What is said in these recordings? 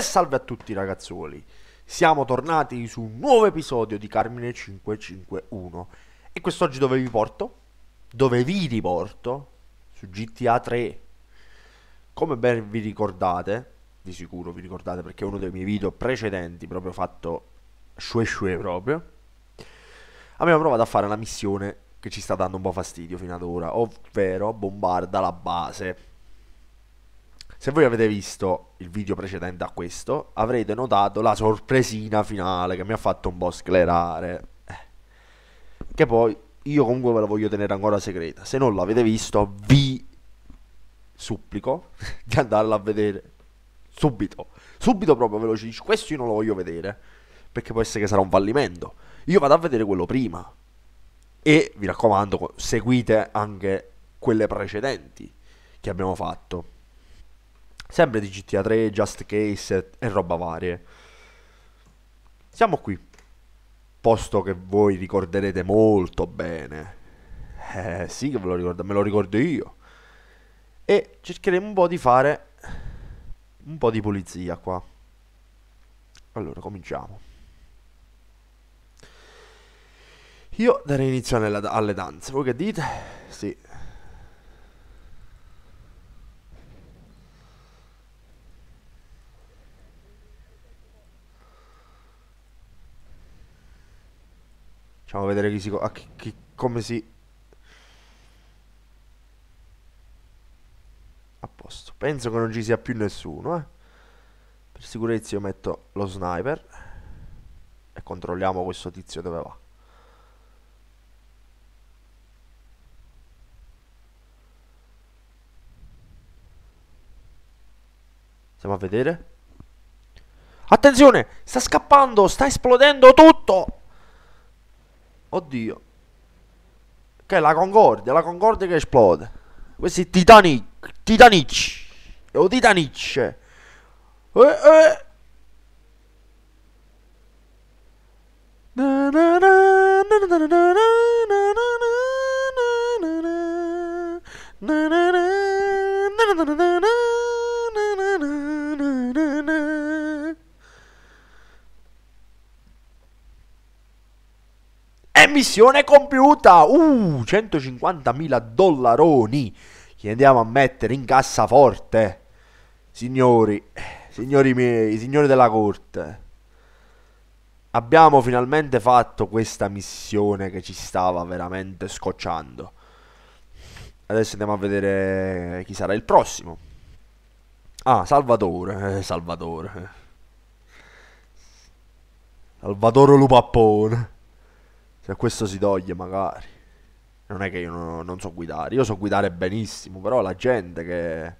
E salve a tutti ragazzuoli, siamo tornati su un nuovo episodio di Carmine 551 e quest'oggi dove vi porto? Dove vi riporto? Su GTA 3 Come ben vi ricordate, di sicuro vi ricordate perché è uno dei miei video precedenti proprio fatto shue shue proprio Abbiamo provato a fare una missione che ci sta dando un po' fastidio fino ad ora, ovvero bombarda la base se voi avete visto il video precedente a questo, avrete notato la sorpresina finale che mi ha fatto un po' sclerare. Eh. Che poi io comunque ve la voglio tenere ancora segreta. Se non l'avete visto, vi supplico di andarla a vedere subito. Subito proprio veloci. Questo io non lo voglio vedere. Perché può essere che sarà un fallimento. Io vado a vedere quello prima. E vi raccomando, seguite anche quelle precedenti che abbiamo fatto sempre di GTA 3, Just Case e, roba varie. Siamo qui, posto che voi ricorderete molto bene. Eh sì che ve lo ricordo, me lo ricordo io. E cercheremo un po' di fare un po' di pulizia qua. Allora, cominciamo. Io darei inizio alle, alle danze, voi che dite? Sì. Facciamo vedere chi si... A chi, chi, come si... A posto. Penso che non ci sia più nessuno, eh. Per sicurezza io metto lo sniper. E controlliamo questo tizio dove va. Stiamo a vedere. Attenzione! Sta scappando! Sta esplodendo tutto! Oddio. Che è la Concordia, la Concordia che esplode. Questo è Titanic. Titanic. È un Titanic. Eh, eh. Na, na, na, na, na, na, na, missione compiuta! Uh, 150.000 dollaroni che andiamo a mettere in cassaforte. Signori, signori miei, signori della corte. Abbiamo finalmente fatto questa missione che ci stava veramente scocciando. Adesso andiamo a vedere chi sarà il prossimo. Ah, Salvatore, eh, Salvatore. Salvatore Lupappone. Se questo si toglie magari. Non è che io non, non so guidare. Io so guidare benissimo, però la gente che...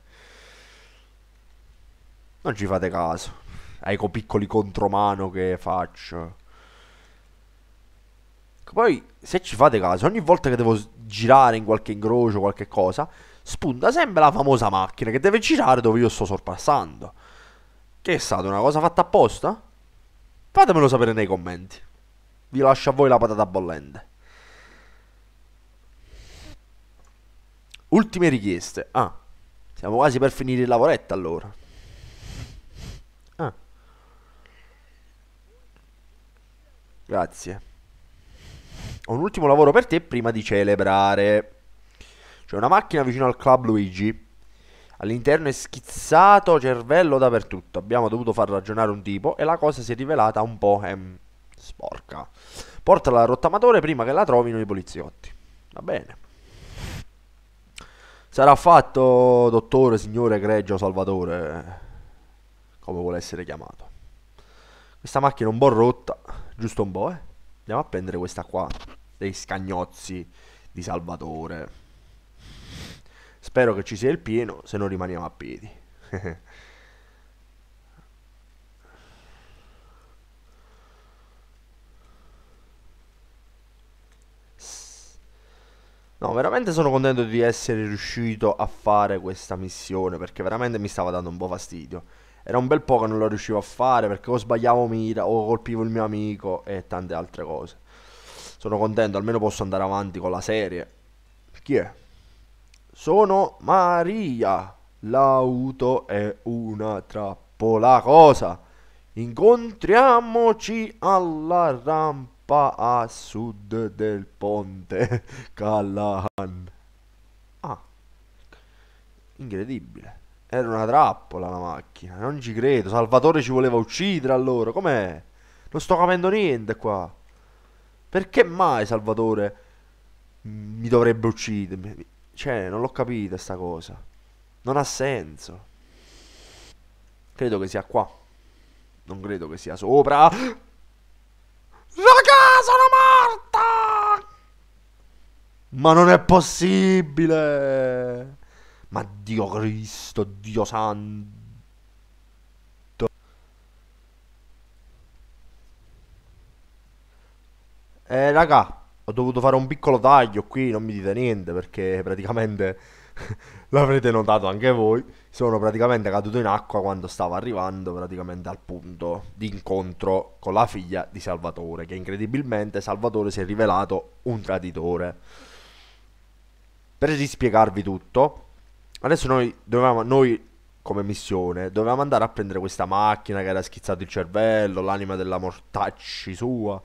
Non ci fate caso. Ai piccoli contromano che faccio. Poi, se ci fate caso, ogni volta che devo girare in qualche incrocio, qualche cosa, spunta sempre la famosa macchina che deve girare dove io sto sorpassando. Che è stata una cosa fatta apposta? Fatemelo sapere nei commenti. Vi lascio a voi la patata bollente. Ultime richieste. Ah, siamo quasi per finire il lavoretto allora. Ah. Grazie. Ho un ultimo lavoro per te prima di celebrare. C'è una macchina vicino al club Luigi. All'interno è schizzato cervello dappertutto. Abbiamo dovuto far ragionare un tipo e la cosa si è rivelata un po' ehm, sporca. Portala al rottamatore prima che la trovino i poliziotti. Va bene. Sarà fatto, dottore, signore, egregio, salvatore, come vuole essere chiamato. Questa macchina è un po' rotta, giusto un po', eh? Andiamo a prendere questa qua, dei scagnozzi di Salvatore. Spero che ci sia il pieno, se no rimaniamo a piedi. No, veramente sono contento di essere riuscito a fare questa missione perché veramente mi stava dando un po' fastidio. Era un bel po' che non lo riuscivo a fare perché o sbagliavo mira o colpivo il mio amico e tante altre cose. Sono contento, almeno posso andare avanti con la serie. Chi è? Sono Maria. L'auto è una trappola. cosa? Incontriamoci alla rampa a sud del ponte Callahan. Ah, incredibile. Era una trappola la macchina, non ci credo. Salvatore ci voleva uccidere allora, com'è? Non sto capendo niente qua. Perché mai Salvatore mi dovrebbe uccidermi? Cioè, non l'ho capita sta cosa. Non ha senso. Credo che sia qua. Non credo che sia sopra. Raga, sono morta! Ma non è possibile! Ma Dio Cristo, Dio santo. Eh, raga, ho dovuto fare un piccolo taglio qui, non mi dite niente perché praticamente l'avrete notato anche voi. Sono praticamente caduto in acqua quando stavo arrivando praticamente al punto di incontro con la figlia di Salvatore, che incredibilmente Salvatore si è rivelato un traditore. Per rispiegarvi tutto, adesso noi dovevamo, noi come missione, dovevamo andare a prendere questa macchina che era schizzato il cervello, l'anima della mortacci sua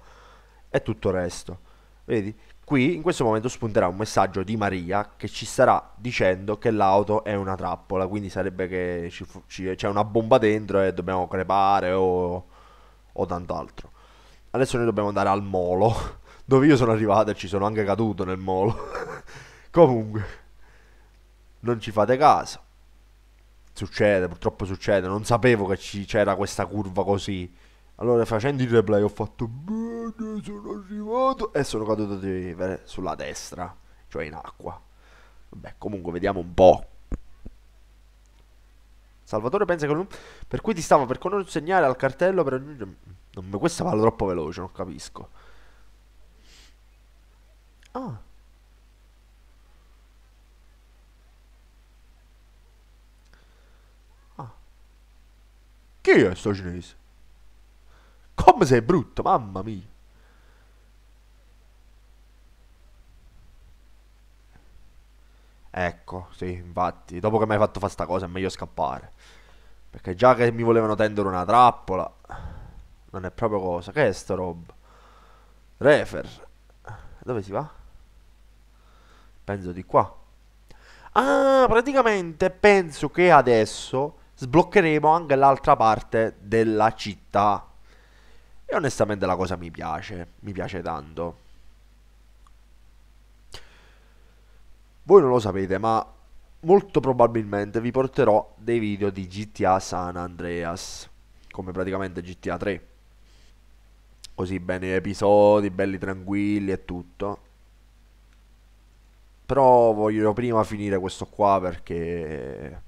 e tutto il resto. Vedi? Qui in questo momento spunterà un messaggio di Maria che ci starà dicendo che l'auto è una trappola, quindi sarebbe che ci fu- ci- c'è una bomba dentro e dobbiamo crepare o, o tant'altro. Adesso noi dobbiamo andare al molo, dove io sono arrivato e ci sono anche caduto nel molo. Comunque, non ci fate caso. Succede, purtroppo succede. Non sapevo che ci- c'era questa curva così. Allora, facendo il replay, ho fatto bene, sono arrivato e sono caduto di- sulla destra, cioè in acqua. Vabbè, comunque, vediamo un po'. Salvatore pensa che non... Per cui ti stavo per consegnare al cartello per aggiungere... Non, questa va troppo veloce, non capisco. Ah, ah. Chi è sto cinese? Come sei brutto, mamma mia. Ecco, sì, infatti, dopo che mi hai fatto fare sta cosa è meglio scappare. Perché già che mi volevano tendere una trappola, non è proprio cosa. Che è sto roba? Refer. Dove si va? Penso di qua. Ah, praticamente penso che adesso sbloccheremo anche l'altra parte della città. E onestamente la cosa mi piace, mi piace tanto. Voi non lo sapete, ma molto probabilmente vi porterò dei video di GTA San Andreas, come praticamente GTA 3. Così bene episodi, belli tranquilli e tutto. Però voglio prima finire questo qua perché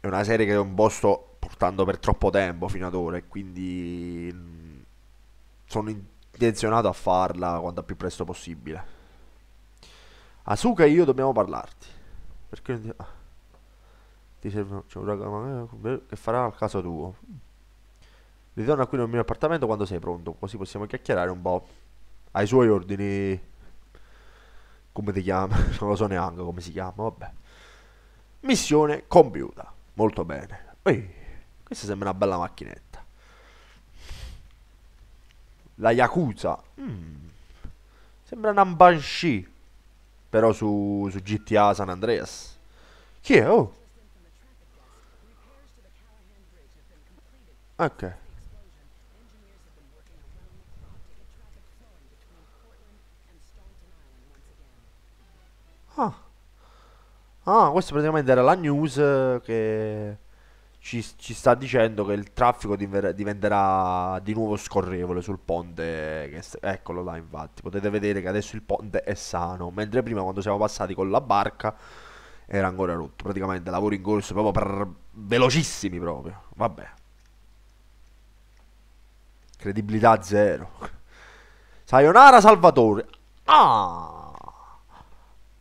è una serie che un po' sto portando per troppo tempo fino ad ora e quindi mm, sono intenzionato a farla quanto più presto possibile. Asuka e io dobbiamo parlarti. Perché ah, ti serve c'è un ragazzo che farà al caso tuo. Ritorna qui nel mio appartamento quando sei pronto, così possiamo chiacchierare un po'. Ai suoi ordini. Come ti chiama? Non lo so neanche come si chiama, vabbè. Missione compiuta. Molto bene. Ehi, questa sembra una bella macchinetta. La Yakuza. Mm, sembra una Banshee. Però su, su GTA San Andreas. Chi è? Oh, ok. Ah, ah, questa praticamente era la news che ci, ci sta dicendo che il traffico diventerà di nuovo scorrevole sul ponte. Eccolo là, infatti. Potete vedere che adesso il ponte è sano. Mentre prima, quando siamo passati con la barca, era ancora rotto. Praticamente lavori in corso proprio per velocissimi proprio. Vabbè, credibilità zero. Sayonara Salvatore. Ah,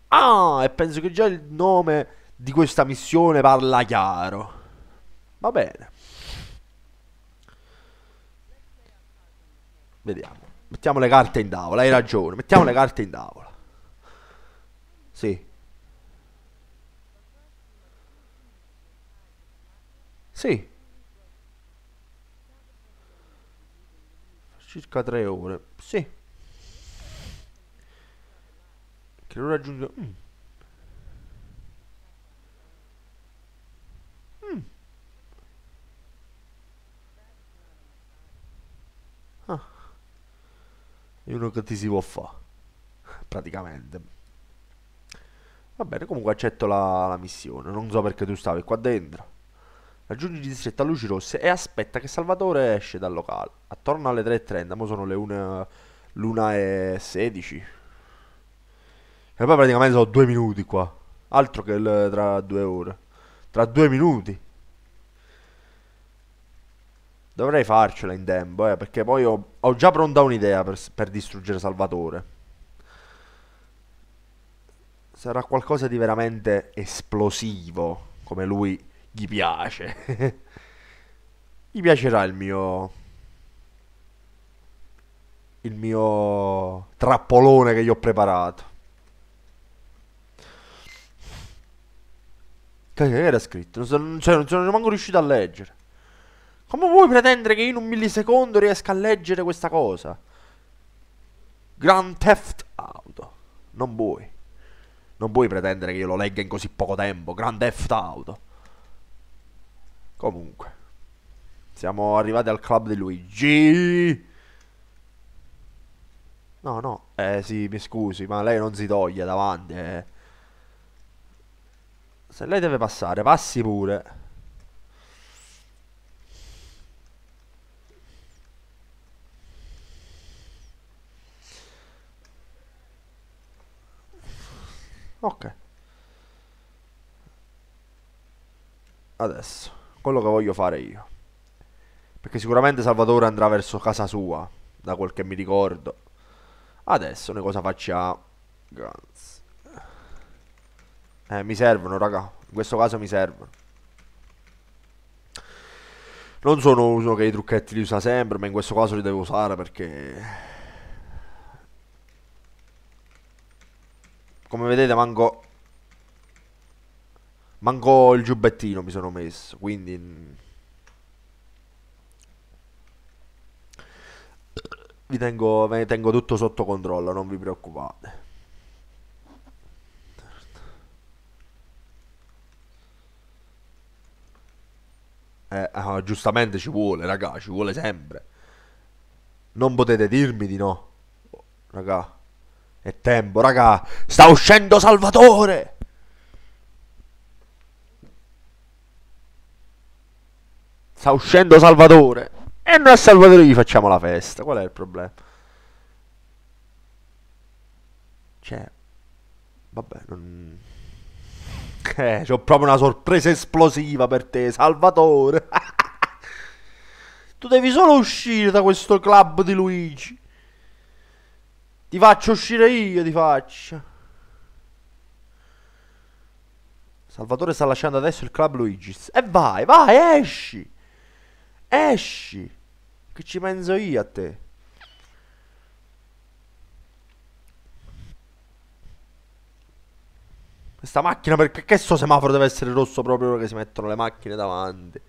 ah, e penso che già il nome di questa missione parla chiaro. Va bene, vediamo. Mettiamo le carte in tavola, hai ragione. Mettiamo le carte in tavola. Sì. Sì. Circa tre ore. Sì. Che lo raggiungo. Mm. Ah. È uno che ti si può fare. Praticamente. Va bene, comunque accetto la, la missione. Non so perché tu stavi qua dentro. Raggiungi il distretto a luci rosse e aspetta che Salvatore esce dal locale. Attorno alle 3.30, ora sono le 1, l'una e 16. E poi praticamente sono due minuti qua. Altro che il- tra due ore. Tra due minuti. Dovrei farcela in tempo, eh, perché poi ho, ho già pronta un'idea per, per distruggere Salvatore. Sarà qualcosa di veramente esplosivo, come lui gli piace. Gli piacerà il mio... il mio trappolone che gli ho preparato. Che era scritto? Non sono, cioè, non sono manco riuscito a leggere. Come puoi pretendere che io in un millisecondo riesca a leggere questa cosa? Grand Theft Auto. Non puoi. Non puoi pretendere che io lo legga in così poco tempo. Grand Theft Auto. Comunque. Siamo arrivati al club di Luigi. No, no. Eh sì, mi scusi, ma lei non si toglie davanti. eh. Se lei deve passare, passi pure. Ok. Adesso, quello che voglio fare io. Perché sicuramente Salvatore andrà verso casa sua, da quel che mi ricordo. Adesso noi cosa facciamo? Guns. Eh, mi servono, raga. In questo caso mi servono. Non sono uno che i trucchetti li usa sempre, ma in questo caso li devo usare perché... Come vedete manco... Manco il giubbettino mi sono messo, quindi... Vi tengo, ve tengo tutto sotto controllo, non vi preoccupate. Eh, ah, giustamente ci vuole, raga, ci vuole sempre. Non potete dirmi di no. Raga, è tempo, raga. Sta uscendo Salvatore! Sta uscendo Salvatore! E noi a Salvatore gli facciamo la festa. Qual è il problema? Cioè, vabbè, non... Eh, c'ho proprio una sorpresa esplosiva per te, Salvatore. Tu devi solo uscire da questo club di Luigi. Ti faccio uscire io, ti faccio. Salvatore sta lasciando adesso il club Luigi. E vai, vai, esci. Esci. Che ci penso io a te. Questa macchina, perché che sto semaforo deve essere rosso proprio ora che si mettono le macchine davanti?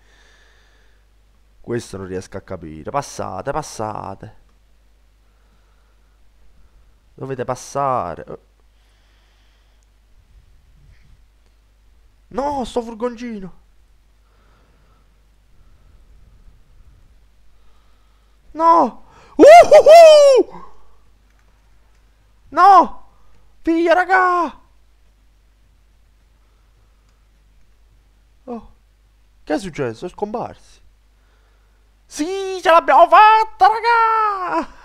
Questo non riesco a capire. Passate, passate. Dovete passare. No, sto furgoncino. No! Uhuhu! No! Figlia, raga! Oh, che è successo? Sono scomparsi. Sì, ce l'abbiamo fatta, raga!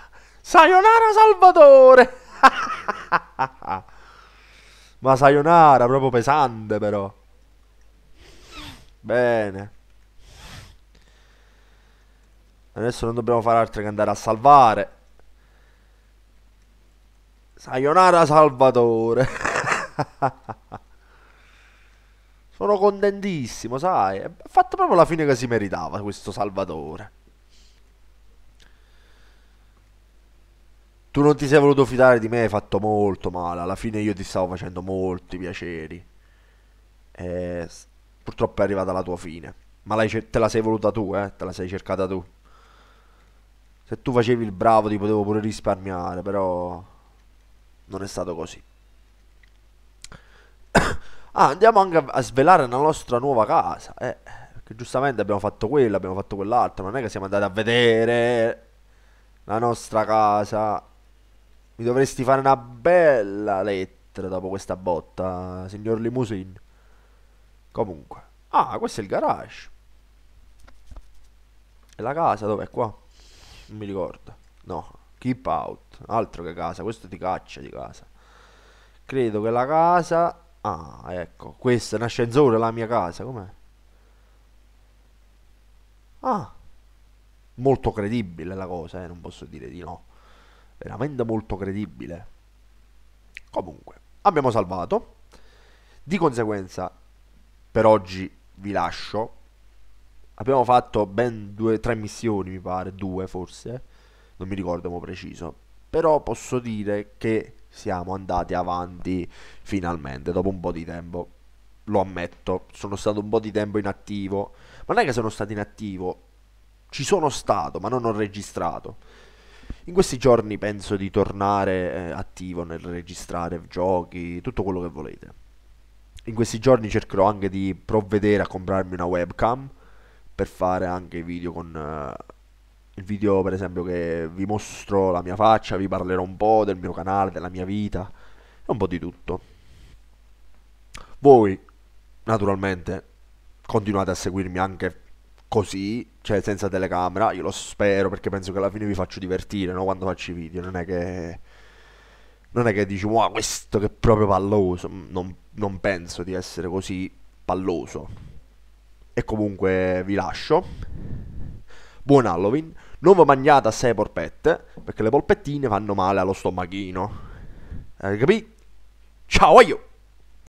Sayonara Salvatore! Ma Sayonara, proprio pesante però. Bene. Adesso non dobbiamo fare altro che andare a salvare. Sayonara Salvatore. Sono contentissimo, sai? Ha fatto proprio la fine che si meritava questo Salvatore. Tu non ti sei voluto fidare di me, hai fatto molto male. Alla fine io ti stavo facendo molti piaceri. E purtroppo è arrivata la tua fine. Ma te la sei voluta tu, eh? Te la sei cercata tu. Se tu facevi il bravo ti potevo pure risparmiare, però non è stato così. ah, andiamo anche a svelare la nostra nuova casa. Eh, perché giustamente abbiamo fatto quello, abbiamo fatto quell'altro. Non è che siamo andati a vedere la nostra casa. Mi dovresti fare una bella lettera dopo questa botta, signor Limousine. Comunque. Ah, questo è il garage. E la casa dov'è qua? Non mi ricordo. No, keep out. Altro che casa, questo ti caccia di casa. Credo che la casa... Ah, ecco, questo è un ascensore, la mia casa, com'è? Ah, molto credibile la cosa, eh, non posso dire di no. Veramente molto credibile. Comunque, abbiamo salvato. Di conseguenza, per oggi vi lascio. Abbiamo fatto ben due, tre missioni, mi pare, due forse. Non mi ricordo mo preciso. Però posso dire che siamo andati avanti finalmente, dopo un po' di tempo. Lo ammetto, sono stato un po' di tempo inattivo. Ma non è che sono stato inattivo, ci sono stato, ma non ho registrato. In questi giorni penso di tornare eh, attivo nel registrare giochi, tutto quello che volete. In questi giorni cercherò anche di provvedere a comprarmi una webcam per fare anche video con uh, il video per esempio che vi mostro la mia faccia, vi parlerò un po' del mio canale, della mia vita un po' di tutto. Voi naturalmente continuate a seguirmi anche così, cioè senza telecamera, io lo spero perché penso che alla fine vi faccio divertire, no? Quando faccio i video, non è che... Non è che dici, wow, questo che è proprio palloso, non, non penso di essere così palloso. E comunque vi lascio. Buon Halloween. Non mangiate assai polpette, perché le polpettine fanno male allo stomachino. Hai capito? Ciao io!